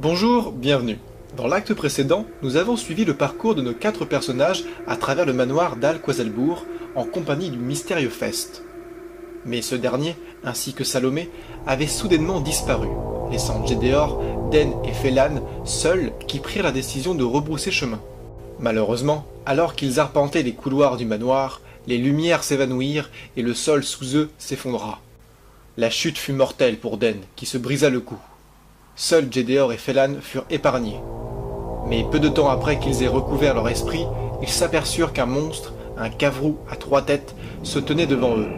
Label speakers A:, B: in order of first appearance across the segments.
A: Bonjour, bienvenue. Dans l'acte précédent, nous avons suivi le parcours de nos quatre personnages à travers le manoir d'Al en compagnie du mystérieux Fest. Mais ce dernier, ainsi que Salomé, avaient soudainement disparu, laissant Gédéor, Den et Félan seuls qui prirent la décision de rebrousser chemin. Malheureusement, alors qu'ils arpentaient les couloirs du manoir, les lumières s'évanouirent et le sol sous eux s'effondra. La chute fut mortelle pour Den, qui se brisa le cou. Seuls Gédéor et Félan furent épargnés. Mais peu de temps après qu'ils aient recouvert leur esprit, ils s'aperçurent qu'un monstre, un cavrou à trois têtes, se tenait devant eux.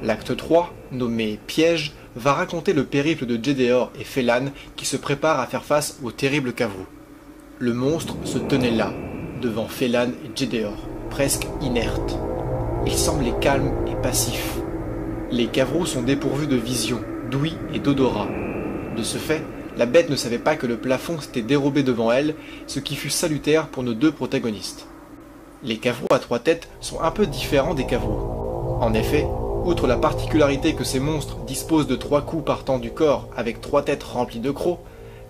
A: L'acte 3, nommé Piège, va raconter le périple de Gédéor et Félan qui se préparent à faire face au terrible cavrou. Le monstre se tenait là, devant Félan et Gédéor, presque inerte. Il semblait calme et passif. Les cavrous sont dépourvus de vision, d'ouïe et d'odorat. De ce fait, la bête ne savait pas que le plafond s'était dérobé devant elle, ce qui fut salutaire pour nos deux protagonistes. Les cavrous à trois têtes sont un peu différents des cavrous. En effet, outre la particularité que ces monstres disposent de trois coups partant du corps avec trois têtes remplies de crocs,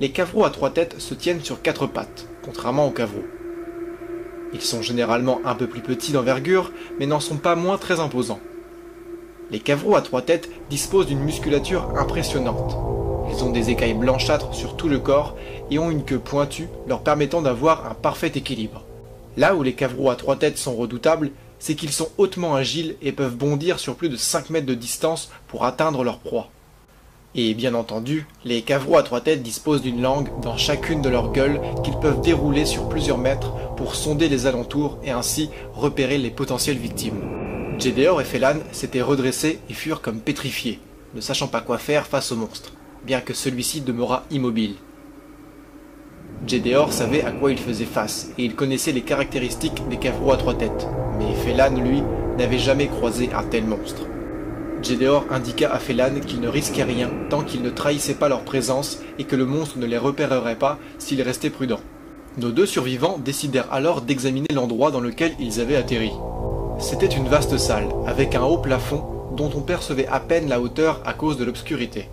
A: les cavrous à trois têtes se tiennent sur quatre pattes, contrairement aux cavrous. Ils sont généralement un peu plus petits d'envergure, mais n'en sont pas moins très imposants. Les cavrous à trois têtes disposent d'une musculature impressionnante. Ils ont des écailles blanchâtres sur tout le corps et ont une queue pointue leur permettant d'avoir un parfait équilibre. Là où les cavrous à trois têtes sont redoutables, c'est qu'ils sont hautement agiles et peuvent bondir sur plus de 5 mètres de distance pour atteindre leur proie. Et bien entendu, les cavrous à trois têtes disposent d'une langue dans chacune de leurs gueules qu'ils peuvent dérouler sur plusieurs mètres pour sonder les alentours et ainsi repérer les potentielles victimes. Gédéor et Félan s'étaient redressés et furent comme pétrifiés, ne sachant pas quoi faire face au monstre, bien que celui-ci demeura immobile. Gédéor savait à quoi il faisait face, et il connaissait les caractéristiques des cavrous à trois têtes, mais Félan, lui, n'avait jamais croisé un tel monstre. Gédéor indiqua à Félan qu'il ne risquait rien tant qu'il ne trahissait pas leur présence et que le monstre ne les repérerait pas s'il restait prudent. Nos deux survivants décidèrent alors d'examiner l'endroit dans lequel ils avaient atterri. C'était une vaste salle, avec un haut plafond dont on percevait à peine la hauteur à cause de l'obscurité.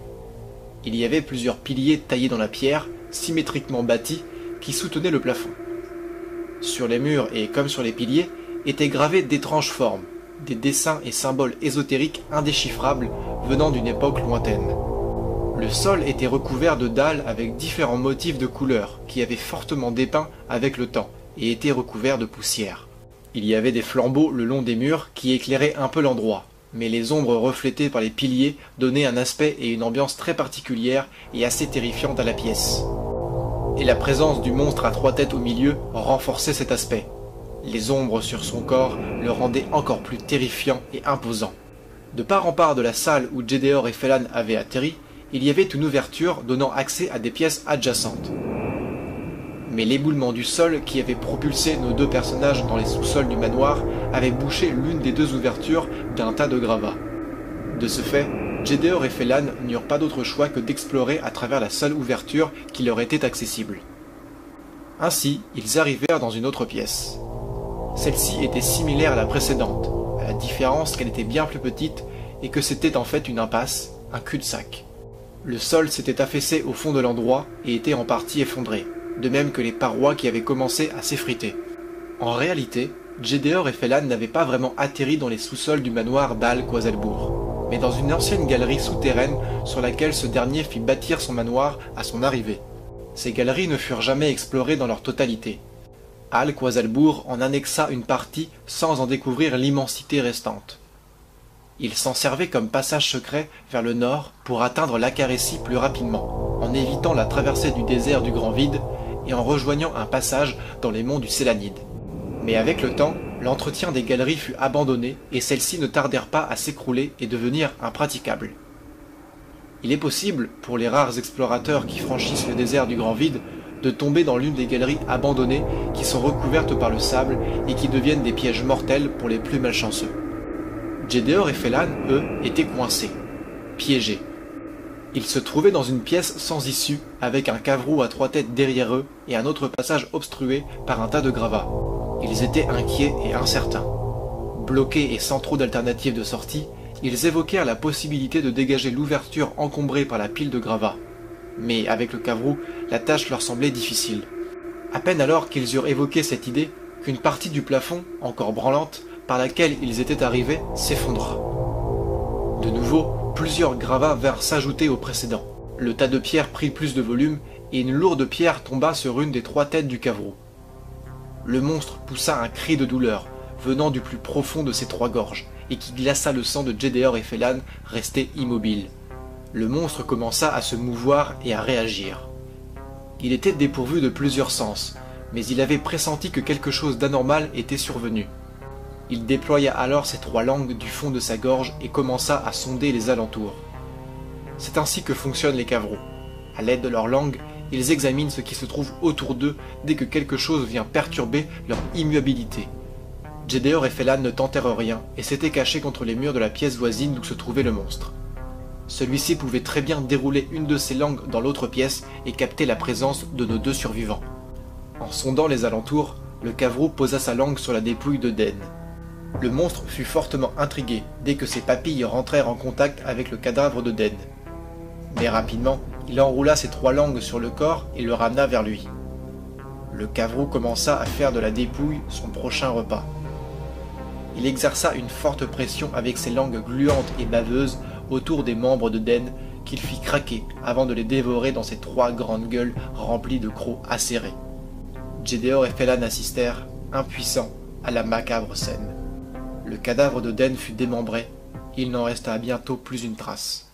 A: Il y avait plusieurs piliers taillés dans la pierre, symétriquement bâtis, qui soutenaient le plafond. Sur les murs et comme sur les piliers étaient gravées d'étranges formes, des dessins et symboles ésotériques indéchiffrables venant d'une époque lointaine. Le sol était recouvert de dalles avec différents motifs de couleurs qui avaient fortement dépeint avec le temps et étaient recouverts de poussière. Il y avait des flambeaux le long des murs qui éclairaient un peu l'endroit, mais les ombres reflétées par les piliers donnaient un aspect et une ambiance très particulière et assez terrifiante à la pièce. Et la présence du monstre à trois têtes au milieu renforçait cet aspect. Les ombres sur son corps le rendaient encore plus terrifiant et imposant. De part en part de la salle où Gédéor et Félan avaient atterri, il y avait une ouverture donnant accès à des pièces adjacentes. Mais l'éboulement du sol qui avait propulsé nos deux personnages dans les sous-sols du manoir avait bouché l'une des deux ouvertures d'un tas de gravats. De ce fait, Gédéor et Félan n'eurent pas d'autre choix que d'explorer à travers la seule ouverture qui leur était accessible. Ainsi, ils arrivèrent dans une autre pièce. Celle-ci était similaire à la précédente, à la différence qu'elle était bien plus petite et que c'était en fait une impasse, un cul-de-sac. Le sol s'était affaissé au fond de l'endroit et était en partie effondré, de même que les parois qui avaient commencé à s'effriter. En réalité, Gédéor et Félan n'avaient pas vraiment atterri dans les sous-sols du manoir d'Al Quaselbourg, mais dans une ancienne galerie souterraine sur laquelle ce dernier fit bâtir son manoir à son arrivée. Ces galeries ne furent jamais explorées dans leur totalité. Al Quaselbourg en annexa une partie sans en découvrir l'immensité restante. Il s'en servait comme passage secret vers le nord pour atteindre l'Acarécie plus rapidement, en évitant la traversée du désert du Grand Vide et en rejoignant un passage dans les monts du Sélanide. Mais avec le temps, l'entretien des galeries fut abandonné et celles-ci ne tardèrent pas à s'écrouler et devenir impraticables. Il est possible, pour les rares explorateurs qui franchissent le désert du Grand Vide, de tomber dans l'une des galeries abandonnées qui sont recouvertes par le sable et qui deviennent des pièges mortels pour les plus malchanceux. Gédéor et Félan, eux, étaient coincés, piégés. Ils se trouvaient dans une pièce sans issue, avec un cavrou à trois têtes derrière eux et un autre passage obstrué par un tas de gravats. Ils étaient inquiets et incertains. Bloqués et sans trop d'alternatives de sortie, ils évoquèrent la possibilité de dégager l'ouverture encombrée par la pile de gravats. mais avec le cavrou, la tâche leur semblait difficile. À peine alors qu'ils eurent évoqué cette idée, qu'une partie du plafond, encore branlante, par laquelle ils étaient arrivés, s'effondra. De nouveau, plusieurs gravats vinrent s'ajouter aux précédents. Le tas de pierres prit plus de volume, et une lourde pierre tomba sur une des trois têtes du cavrou. Le monstre poussa un cri de douleur, venant du plus profond de ses trois gorges, et qui glaça le sang de Gédéor et Félan, restés immobiles. Le monstre commença à se mouvoir et à réagir. Il était dépourvu de plusieurs sens, mais il avait pressenti que quelque chose d'anormal était survenu. Il déploya alors ses trois langues du fond de sa gorge et commença à sonder les alentours. C'est ainsi que fonctionnent les cavreaux. À l'aide de leurs langues, ils examinent ce qui se trouve autour d'eux dès que quelque chose vient perturber leur immuabilité. Gédéor et Félan ne tentèrent rien et s'étaient cachés contre les murs de la pièce voisine où se trouvait le monstre. Celui-ci pouvait très bien dérouler une de ses langues dans l'autre pièce et capter la présence de nos deux survivants. En sondant les alentours, le cavrou posa sa langue sur la dépouille de Den. Le monstre fut fortement intrigué dès que ses papilles rentrèrent en contact avec le cadavre de Den. Mais rapidement, il enroula ses trois langues sur le corps et le ramena vers lui. Le cavrou commença à faire de la dépouille son prochain repas. Il exerça une forte pression avec ses langues gluantes et baveuses autour des membres de Den qu'il fit craquer avant de les dévorer dans ses trois grandes gueules remplies de crocs acérés. Gédéor et Félan assistèrent, impuissants, à la macabre scène. Le cadavre de Den fut démembré, il n'en resta bientôt plus une trace.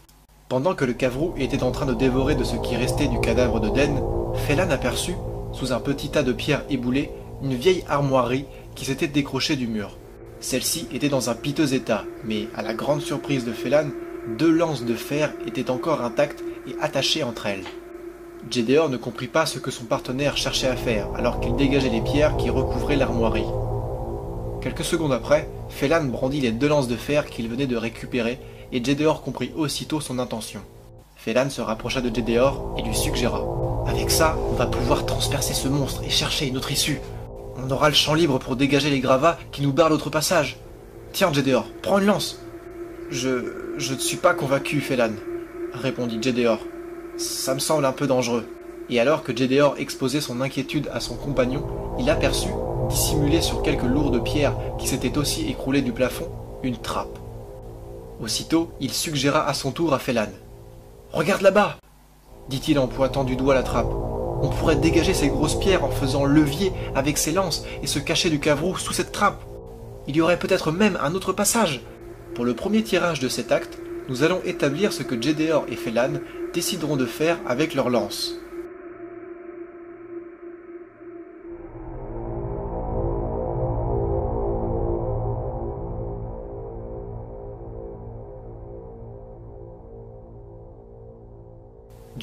A: Pendant que le cavrou était en train de dévorer de ce qui restait du cadavre de Den, Félan aperçut, sous un petit tas de pierres éboulées, une vieille armoirie qui s'était décrochée du mur. Celle-ci était dans un piteux état, mais à la grande surprise de Félan, deux lances de fer étaient encore intactes et attachées entre elles. Gédéor ne comprit pas ce que son partenaire cherchait à faire alors qu'il dégageait les pierres qui recouvraient l'armoirie. Quelques secondes après, Félan brandit les deux lances de fer qu'il venait de récupérer et Gédéor comprit aussitôt son intention. Félan se rapprocha de Gédéor et lui suggéra Avec ça, on va pouvoir transpercer ce monstre et chercher une autre issue. On aura le champ libre pour dégager les gravats qui nous barrent l'autre passage. Tiens, Gédéor, prends une lance. Je. je ne suis pas convaincu, Félan, répondit Gédéor. Ça me semble un peu dangereux. Et alors que Gédéor exposait son inquiétude à son compagnon, il aperçut, dissimulée sur quelques lourdes pierres qui s'étaient aussi écroulées du plafond, une trappe. Aussitôt, il suggéra à son tour à Félan. Regarde là-bas dit-il en pointant du doigt la trappe. On pourrait dégager ces grosses pierres en faisant levier avec ses lances et se cacher du cavrou sous cette trappe. Il y aurait peut-être même un autre passage. Pour le premier tirage de cet acte, nous allons établir ce que Gédéor et Félan décideront de faire avec leurs lances.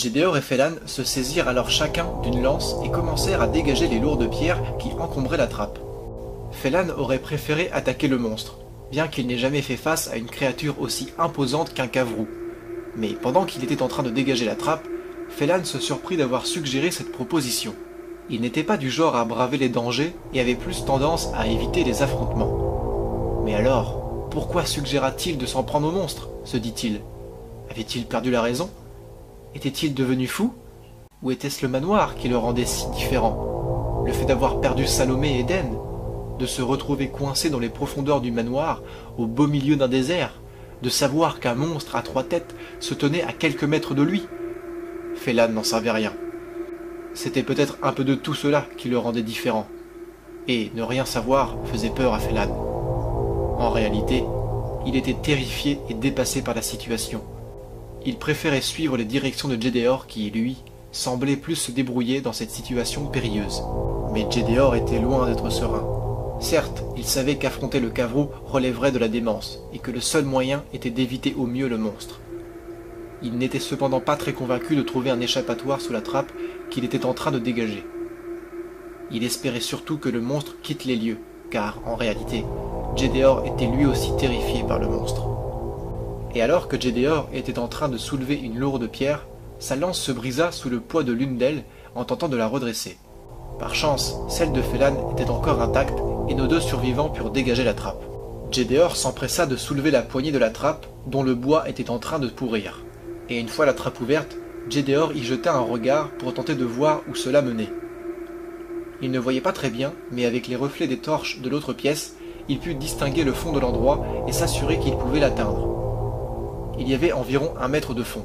A: Gédéor et Félan se saisirent alors chacun d'une lance et commencèrent à dégager les lourdes pierres qui encombraient la trappe. Félan aurait préféré attaquer le monstre, bien qu'il n'ait jamais fait face à une créature aussi imposante qu'un cavrou. Mais pendant qu'il était en train de dégager la trappe, Félan se surprit d'avoir suggéré cette proposition. Il n'était pas du genre à braver les dangers et avait plus tendance à éviter les affrontements. Mais alors, pourquoi suggéra-t-il de s'en prendre au monstre? se dit-il. Avait-il perdu la raison? Était-il devenu fou? Ou était-ce le manoir qui le rendait si différent? Le fait d'avoir perdu Salomé et Eden De se retrouver coincé dans les profondeurs du manoir, au beau milieu d'un désert De savoir qu'un monstre à trois têtes se tenait à quelques mètres de lui? Félan n'en savait rien. C'était peut-être un peu de tout cela qui le rendait différent. Et ne rien savoir faisait peur à Félan. En réalité, il était terrifié et dépassé par la situation. Il préférait suivre les directions de Gédéor qui, lui, semblait plus se débrouiller dans cette situation périlleuse. Mais Gédéor était loin d'être serein. Certes, il savait qu'affronter le cavrou relèverait de la démence, et que le seul moyen était d'éviter au mieux le monstre. Il n'était cependant pas très convaincu de trouver un échappatoire sous la trappe qu'il était en train de dégager. Il espérait surtout que le monstre quitte les lieux, car, en réalité, Gédéor était lui aussi terrifié par le monstre et alors que Gédéor était en train de soulever une lourde pierre, sa lance se brisa sous le poids de l'une d'elles en tentant de la redresser. Par chance, celle de Félan était encore intacte et nos deux survivants purent dégager la trappe. Gédéor s'empressa de soulever la poignée de la trappe dont le bois était en train de pourrir. Et une fois la trappe ouverte, Gédéor y jeta un regard pour tenter de voir où cela menait. Il ne voyait pas très bien, mais avec les reflets des torches de l'autre pièce, il put distinguer le fond de l'endroit et s'assurer qu'il pouvait l'atteindre. Il y avait environ un mètre de fond.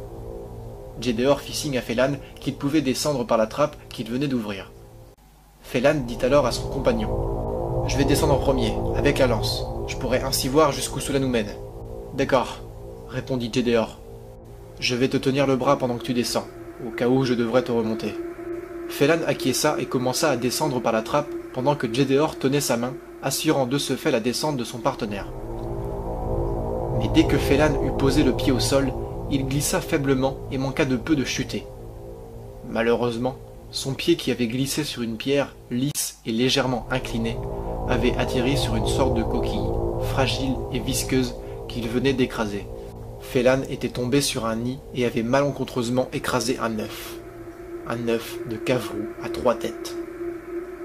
A: Gédéor fit signe à Félan qu'il pouvait descendre par la trappe qu'il venait d'ouvrir. Félan dit alors à son compagnon Je vais descendre en premier, avec la lance. Je pourrai ainsi voir jusqu'où cela nous mène. D'accord, répondit Gédéor. Je vais te tenir le bras pendant que tu descends, au cas où je devrais te remonter. Félan acquiesça et commença à descendre par la trappe pendant que Gédéor tenait sa main, assurant de ce fait la descente de son partenaire. Mais dès que Félan eut posé le pied au sol, il glissa faiblement et manqua de peu de chuter. Malheureusement, son pied qui avait glissé sur une pierre lisse et légèrement inclinée avait atterri sur une sorte de coquille, fragile et visqueuse, qu'il venait d'écraser. Félan était tombé sur un nid et avait malencontreusement écrasé un œuf. Un œuf de cavroux à trois têtes.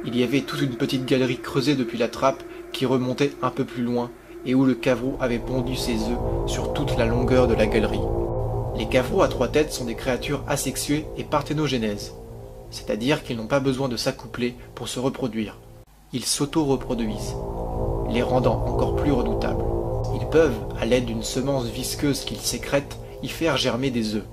A: Il y avait toute une petite galerie creusée depuis la trappe qui remontait un peu plus loin et où le cavroux avait pondu ses œufs sur toute la longueur de la galerie. Les cavroux à trois têtes sont des créatures asexuées et parthénogénèses, c'est-à-dire qu'ils n'ont pas besoin de s'accoupler pour se reproduire. Ils s'auto-reproduisent, les rendant encore plus redoutables. Ils peuvent, à l'aide d'une semence visqueuse qu'ils sécrètent, y faire germer des œufs.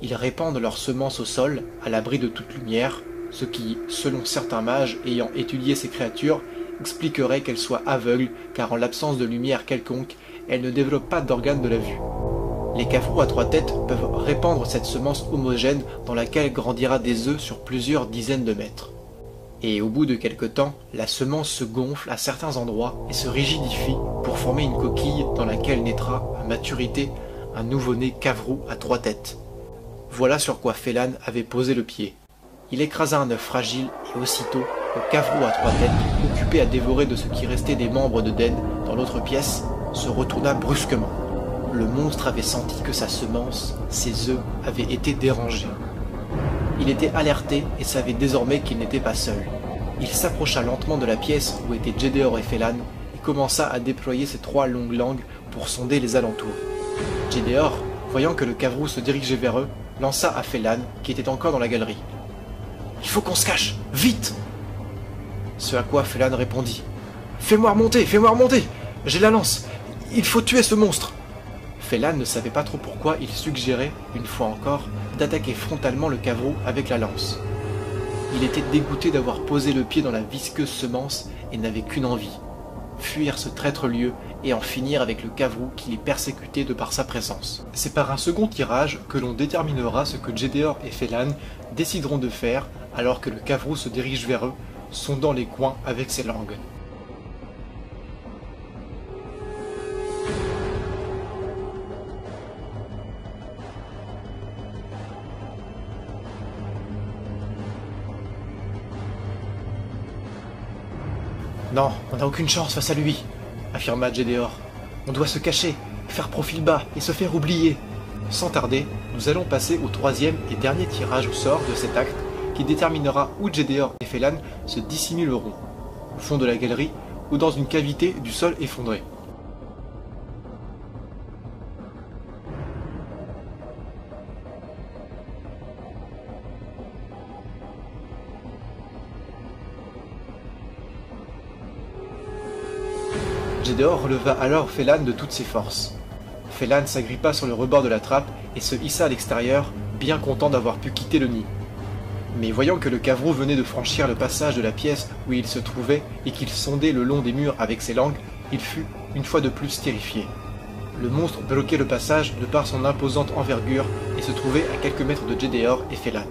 A: Ils répandent leurs semences au sol, à l'abri de toute lumière, ce qui, selon certains mages ayant étudié ces créatures, expliquerait qu'elles soient aveugles, car en l'absence de lumière quelconque, elles ne développent pas d'organes de la vue. Les cafrous à trois têtes peuvent répandre cette semence homogène dans laquelle grandira des œufs sur plusieurs dizaines de mètres. Et au bout de quelque temps, la semence se gonfle à certains endroits et se rigidifie pour former une coquille dans laquelle naîtra à maturité un nouveau-né cavrou à trois têtes. Voilà sur quoi Félan avait posé le pied. Il écrasa un œuf fragile et aussitôt, le à trois têtes, occupé à dévorer de ce qui restait des membres de Den dans l'autre pièce, se retourna brusquement. Le monstre avait senti que sa semence, ses œufs, avaient été dérangés. Il était alerté et savait désormais qu'il n'était pas seul. Il s'approcha lentement de la pièce où étaient Gédéor et Félan et commença à déployer ses trois longues langues pour sonder les alentours. Gédéor, voyant que le cavrou se dirigeait vers eux, lança à Félan, qui était encore dans la galerie. Il faut qu'on se cache, vite Ce à quoi Félan répondit. Fais-moi remonter, fais-moi remonter J'ai la lance Il faut tuer ce monstre Félan ne savait pas trop pourquoi il suggérait, une fois encore, d'attaquer frontalement le cavrou avec la lance. Il était dégoûté d'avoir posé le pied dans la visqueuse semence et n'avait qu'une envie, fuir ce traître lieu et en finir avec le cavrou qui les persécutait de par sa présence. C'est par un second tirage que l'on déterminera ce que Gédéor et Félan décideront de faire alors que le cavrou se dirige vers eux, sondant les coins avec ses langues. Non, on n'a aucune chance face à lui, affirma Gédéor. On doit se cacher, faire profil bas et se faire oublier. Sans tarder, nous allons passer au troisième et dernier tirage au sort de cet acte qui déterminera où Gédéor et Félan se dissimuleront, au fond de la galerie ou dans une cavité du sol effondré. Gédéor releva alors Félan de toutes ses forces. Félan s'agrippa sur le rebord de la trappe et se hissa à l'extérieur, bien content d'avoir pu quitter le nid. Mais voyant que le cavrou venait de franchir le passage de la pièce où il se trouvait et qu'il sondait le long des murs avec ses langues, il fut, une fois de plus, terrifié. Le monstre bloquait le passage de par son imposante envergure et se trouvait à quelques mètres de Gédéor et Félan.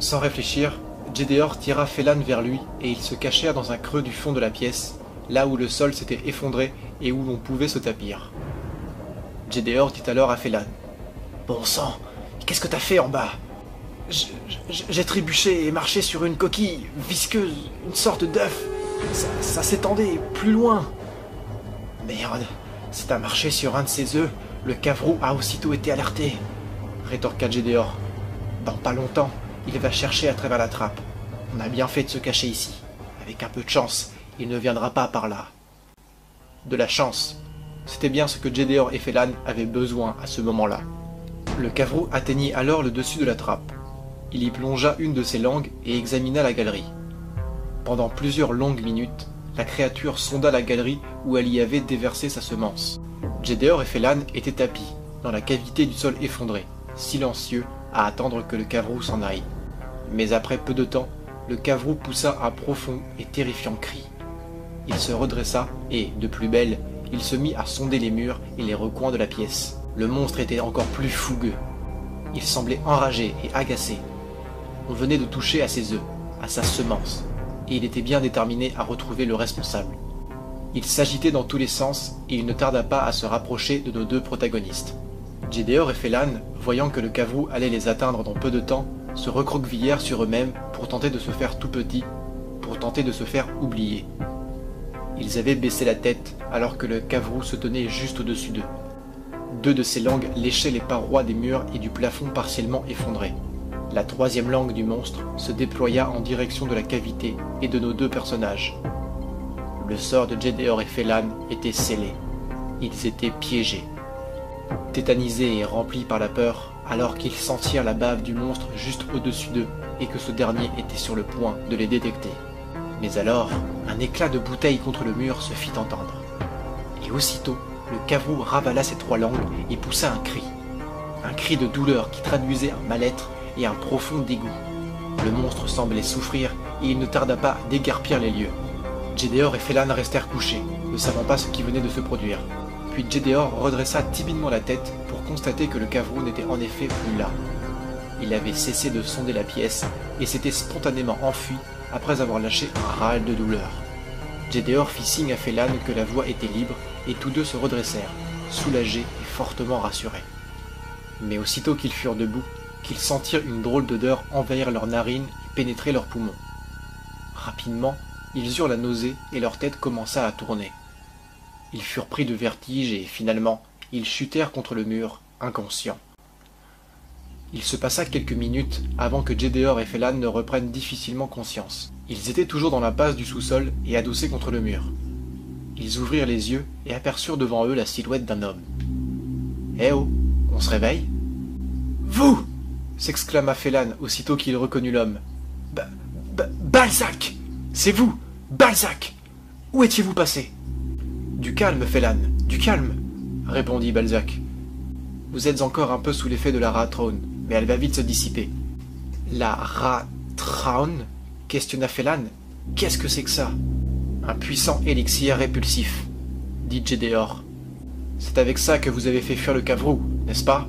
A: Sans réfléchir, Gédéor tira Félan vers lui et ils se cachèrent dans un creux du fond de la pièce, là où le sol s'était effondré et où l'on pouvait se tapir. Gédéor dit alors à Félan Bon sang, qu'est-ce que t'as fait en bas? J'ai trébuché et marché sur une coquille visqueuse, une sorte d'œuf. Ça, s'étendait plus loin. Merde, si t'as marché sur un de ces œufs, le cavrou a aussitôt été alerté, rétorqua Gédéor. Dans pas longtemps, il va chercher à travers la trappe. On a bien fait de se cacher ici. Avec un peu de chance, il ne viendra pas par là. De la chance. C'était bien ce que Gédéor et Félan avaient besoin à ce moment-là. Le Cavrou atteignit alors le dessus de la trappe. Il y plongea une de ses langues et examina la galerie. Pendant plusieurs longues minutes, la créature sonda la galerie où elle y avait déversé sa semence. Gédéor et Félan étaient tapis, dans la cavité du sol effondré, silencieux, à attendre que le Cavrou s'en aille. Mais après peu de temps, le Cavrou poussa un profond et terrifiant cri. Il se redressa et, de plus belle, il se mit à sonder les murs et les recoins de la pièce. Le monstre était encore plus fougueux. Il semblait enragé et agacé. On venait de toucher à ses œufs, à sa semence, et il était bien déterminé à retrouver le responsable. Il s'agitait dans tous les sens et il ne tarda pas à se rapprocher de nos deux protagonistes. Gédéor et Félan, voyant que le Cavrou allait les atteindre dans peu de temps, se recroquevillèrent sur eux-mêmes pour tenter de se faire tout petits, pour tenter de se faire oublier. Ils avaient baissé la tête alors que le Cavrou se tenait juste au-dessus d'eux. Deux de ses langues léchaient les parois des murs et du plafond partiellement effondrés. La troisième langue du monstre se déploya en direction de la cavité et de nos deux personnages. Le sort de Jedéor et Félan était scellé. Ils étaient piégés. Tétanisés et remplis par la peur, alors qu'ils sentirent la bave du monstre juste au-dessus d'eux et que ce dernier était sur le point de les détecter. Mais alors, un éclat de bouteille contre le mur se fit entendre. Et aussitôt, le caveau ravala ses trois langues et poussa un cri. Un cri de douleur qui traduisait un mal-être et un profond dégoût. Le monstre semblait souffrir et il ne tarda pas à dégarpir les lieux. Gédéor et Félan restèrent couchés, ne savant pas ce qui venait de se produire. Puis Gédéor redressa timidement la tête pour constater que le cavrou n'était en effet plus là. Il avait cessé de sonder la pièce et s'était spontanément enfui après avoir lâché un râle de douleur. Gédéor fit signe à Félan que la voie était libre et tous deux se redressèrent, soulagés et fortement rassurés. Mais aussitôt qu'ils furent debout, qu'ils sentirent une drôle d'odeur envahir leurs narines et pénétrer leurs poumons. Rapidement, ils eurent la nausée et leur tête commença à tourner. Ils furent pris de vertige et finalement, ils chutèrent contre le mur, inconscients. Il se passa quelques minutes avant que Gédéor et Félan ne reprennent difficilement conscience. Ils étaient toujours dans l'impasse du sous-sol et adossés contre le mur. Ils ouvrirent les yeux et aperçurent devant eux la silhouette d'un homme. Eh oh, on se réveille Vous s'exclama Félan aussitôt qu'il reconnut l'homme. Balzac C'est vous Balzac Où étiez-vous passé? Du calme, Félan, du calme répondit Balzac. Vous êtes encore un peu sous l'effet de la ratrone, mais elle va vite se dissiper. La ratrone? questionna Félan. Qu'est-ce que c'est que ça? Un puissant élixir répulsif, dit Gédéor. C'est avec ça que vous avez fait fuir le cavrou, n'est-ce pas?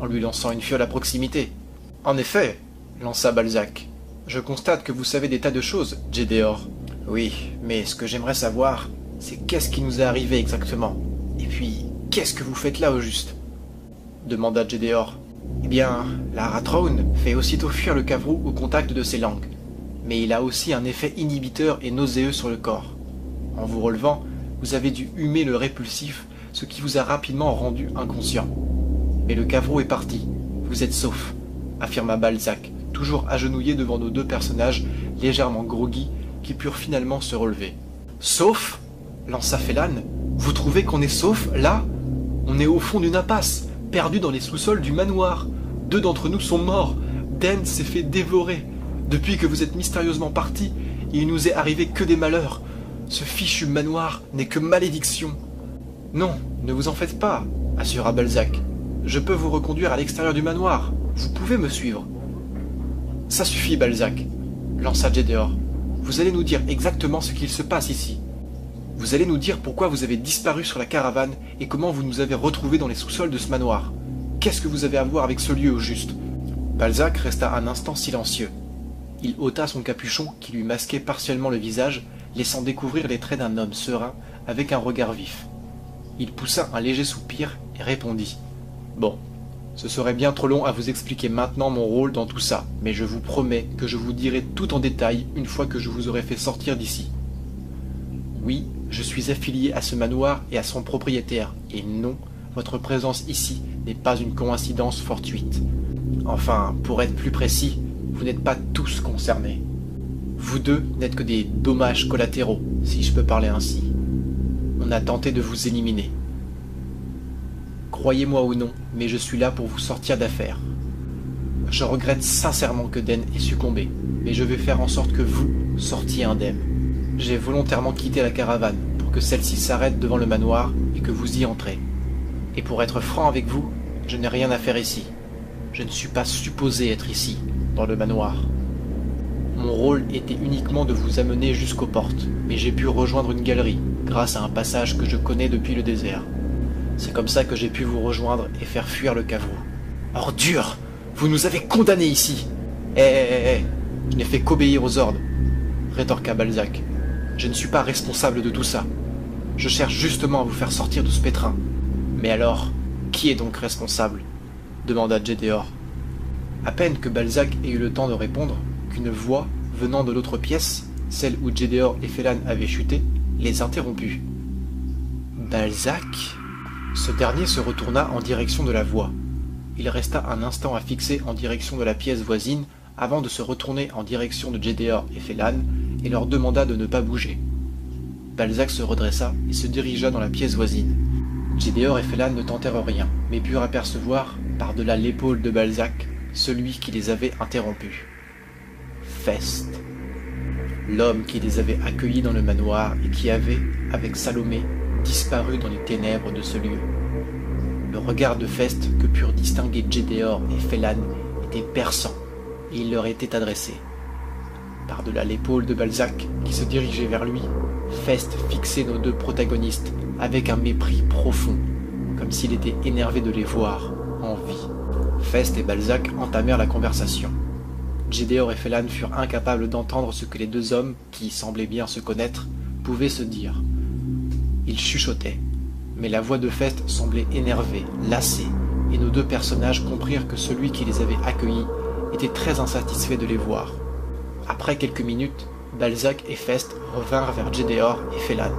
A: En lui lançant une fiole à proximité. En effet, lança Balzac. Je constate que vous savez des tas de choses, Gédéor. Oui, mais ce que j'aimerais savoir, c'est qu'est-ce qui nous est arrivé exactement? Et puis, qu'est-ce que vous faites là au juste? demanda Gédéor. Eh bien, la ratrone fait aussitôt fuir le cavrou au contact de ses langues, mais il a aussi un effet inhibiteur et nauséeux sur le corps. En vous relevant, vous avez dû humer le répulsif, ce qui vous a rapidement rendu inconscient. Mais le cavrou est parti, vous êtes sauf, affirma Balzac, toujours agenouillé devant nos deux personnages légèrement groggy qui purent finalement se relever. Sauf lança Félan. Vous trouvez qu'on est sauf, là? On est au fond d'une impasse, perdu dans les sous-sols du manoir. Deux d'entre nous sont morts. Den s'est fait dévorer. Depuis que vous êtes mystérieusement parti, il nous est arrivé que des malheurs. Ce fichu manoir n'est que malédiction. Non, ne vous en faites pas, assura Balzac. Je peux vous reconduire à l'extérieur du manoir. Vous pouvez me suivre. Ça suffit, Balzac, lança Gédéor. Vous allez nous dire exactement ce qu'il se passe ici. Vous allez nous dire pourquoi vous avez disparu sur la caravane et comment vous nous avez retrouvés dans les sous-sols de ce manoir. Qu'est-ce que vous avez à voir avec ce lieu au juste? Balzac resta un instant silencieux. Il ôta son capuchon qui lui masquait partiellement le visage, laissant découvrir les traits d'un homme serein avec un regard vif. Il poussa un léger soupir et répondit Bon, ce serait bien trop long à vous expliquer maintenant mon rôle dans tout ça, mais je vous promets que je vous dirai tout en détail une fois que je vous aurai fait sortir d'ici. Oui, je suis affilié à ce manoir et à son propriétaire, et non, votre présence ici n'est pas une coïncidence fortuite. Enfin, pour être plus précis, vous n'êtes pas tous concernés. Vous deux n'êtes que des dommages collatéraux, si je peux parler ainsi. On a tenté de vous éliminer. Croyez-moi ou non, mais je suis là pour vous sortir d'affaire. Je regrette sincèrement que Den ait succombé, mais je vais faire en sorte que vous sortiez indemne. J'ai volontairement quitté la caravane pour que celle-ci s'arrête devant le manoir et que vous y entrez. Et pour être franc avec vous, je n'ai rien à faire ici. Je ne suis pas supposé être ici, dans le manoir. Mon rôle était uniquement de vous amener jusqu'aux portes, mais j'ai pu rejoindre une galerie, grâce à un passage que je connais depuis le désert. C'est comme ça que j'ai pu vous rejoindre et faire fuir le caveau. Ordure Vous nous avez condamnés ici Eh, eh, eh, eh Je n'ai fait qu'obéir aux ordres, rétorqua Balzac. Je ne suis pas responsable de tout ça. Je cherche justement à vous faire sortir de ce pétrin. Mais alors, qui est donc responsable? demanda Gédéor. À peine que Balzac ait eu le temps de répondre, qu'une voix, venant de l'autre pièce, celle où Gédéor et Félan avaient chuté, les interromput. Balzac? Ce dernier se retourna en direction de la voix. Il resta un instant à fixer en direction de la pièce voisine avant de se retourner en direction de Gédéor et Félan et leur demanda de ne pas bouger. Balzac se redressa et se dirigea dans la pièce voisine. Gédéor et Félan ne tentèrent rien, mais purent apercevoir, par-delà l'épaule de Balzac, celui qui les avait interrompus. Fest. L'homme qui les avait accueillis dans le manoir et qui avait, avec Salomé, disparu dans les ténèbres de ce lieu. Le regard de Fest que purent distinguer Gédéor et Félan était perçant, et il leur était adressé. Par-delà l'épaule de Balzac, qui se dirigeait vers lui, Fest fixait nos deux protagonistes avec un mépris profond, comme s'il était énervé de les voir en vie. Fest et Balzac entamèrent la conversation. Gédéor et Félan furent incapables d'entendre ce que les deux hommes, qui semblaient bien se connaître, pouvaient se dire. Ils chuchotaient, mais la voix de Fest semblait énervée, lassée, et nos deux personnages comprirent que celui qui les avait accueillis était très insatisfait de les voir. Après quelques minutes, Balzac et Fest revinrent vers Gédéor et Félan.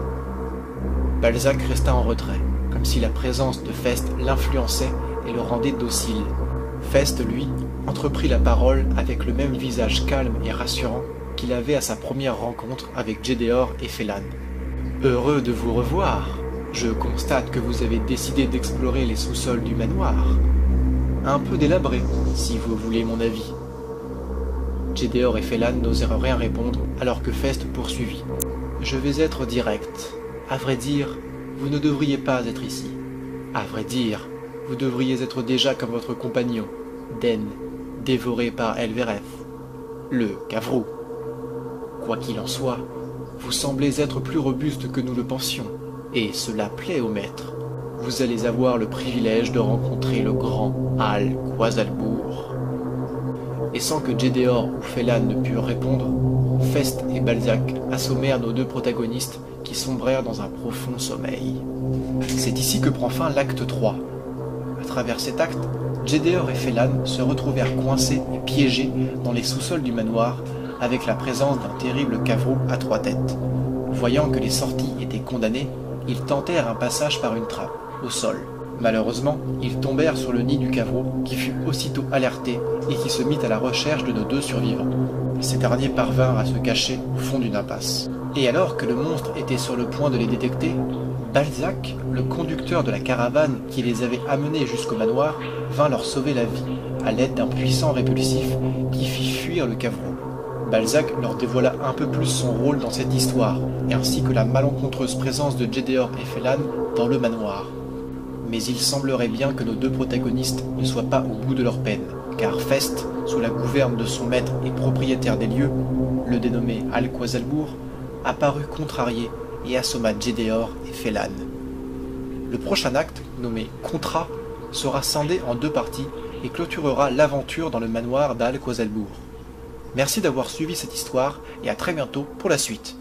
A: Balzac resta en retrait, comme si la présence de Fest l'influençait et le rendait docile. Fest, lui, entreprit la parole avec le même visage calme et rassurant qu'il avait à sa première rencontre avec Gédéor et Félan. Heureux de vous revoir. Je constate que vous avez décidé d'explorer les sous-sols du manoir. Un peu délabré, si vous voulez mon avis. Gédéor et Félan n'osèrent rien répondre alors que Fest poursuivit. Je vais être direct. À vrai dire, vous ne devriez pas être ici. À vrai dire, vous devriez être déjà comme votre compagnon, Den, dévoré par Elveref, le Cavrou. Quoi qu'il en soit, vous semblez être plus robuste que nous le pensions, et cela plaît au maître. Vous allez avoir le privilège de rencontrer le grand Al Quasalbourg et sans que Gédéor ou Félan ne purent répondre, Fest et Balzac assommèrent nos deux protagonistes qui sombrèrent dans un profond sommeil. C'est ici que prend fin l'acte 3. À travers cet acte, Gédéor et Félan se retrouvèrent coincés et piégés dans les sous-sols du manoir avec la présence d'un terrible caveau à trois têtes. Voyant que les sorties étaient condamnées, ils tentèrent un passage par une trappe, au sol. Malheureusement, ils tombèrent sur le nid du cavreau, qui fut aussitôt alerté et qui se mit à la recherche de nos deux survivants. Ces derniers parvinrent à se cacher au fond d'une impasse. Et alors que le monstre était sur le point de les détecter, Balzac, le conducteur de la caravane qui les avait amenés jusqu'au manoir, vint leur sauver la vie, à l'aide d'un puissant répulsif qui fit fuir le cavreau. Balzac leur dévoila un peu plus son rôle dans cette histoire, ainsi que la malencontreuse présence de Gédéor et Félan dans le manoir mais il semblerait bien que nos deux protagonistes ne soient pas au bout de leur peine, car Fest, sous la gouverne de son maître et propriétaire des lieux, le dénommé Al-Quazalbourg, apparut contrarié et assomma Gédéor et Félan. Le prochain acte, nommé Contrat, sera scindé en deux parties et clôturera l'aventure dans le manoir d'Al-Quazalbourg. Merci d'avoir suivi cette histoire et à très bientôt pour la suite.